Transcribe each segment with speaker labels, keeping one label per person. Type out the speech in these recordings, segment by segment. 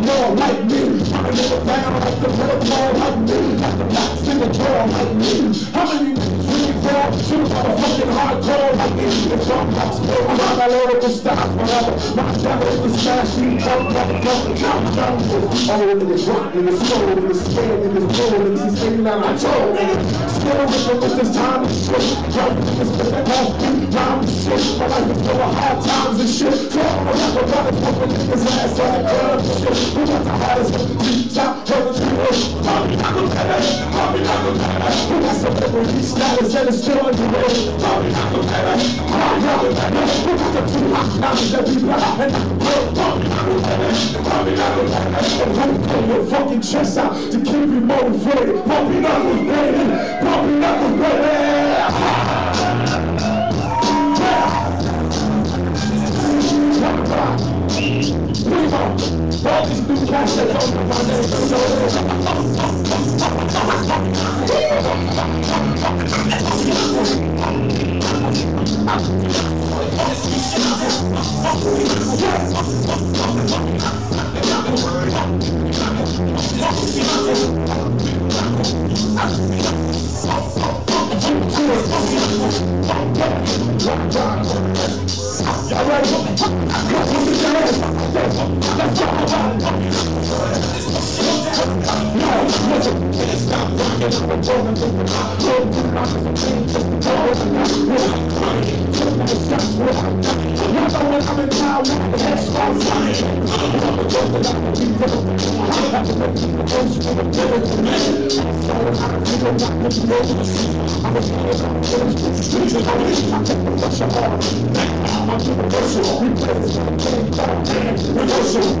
Speaker 1: more like me. I'm in the like the repertoire like me. Like the how many really fall to the motherfucking hardcore like Indian If I'm not allowed to stop forever. My devil is smashing up like a countdown. All niggas rock, niggas slow, niggas scared, niggas blow, niggas staying on my toe. Still with them with this time and shit. Young niggas put that off beat round and shit. My life is full of hard times and shit. Talk around the brothers, fucking niggas ass on the club and shit. We got the hottest, deep the tree, oh. Gonna pay, mommy, I'm gonna pay when you smile and jealous, still on your way. Probably not the better, probably not the better. Look at the two hot knowledge that we got, and I will. Probably not the better, probably not the better. And I will pull your fucking chest out to keep you motivated. Probably not the better, probably not the better. All these new cats that come with my name, so Let's go! Reversal.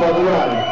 Speaker 1: Obrigado.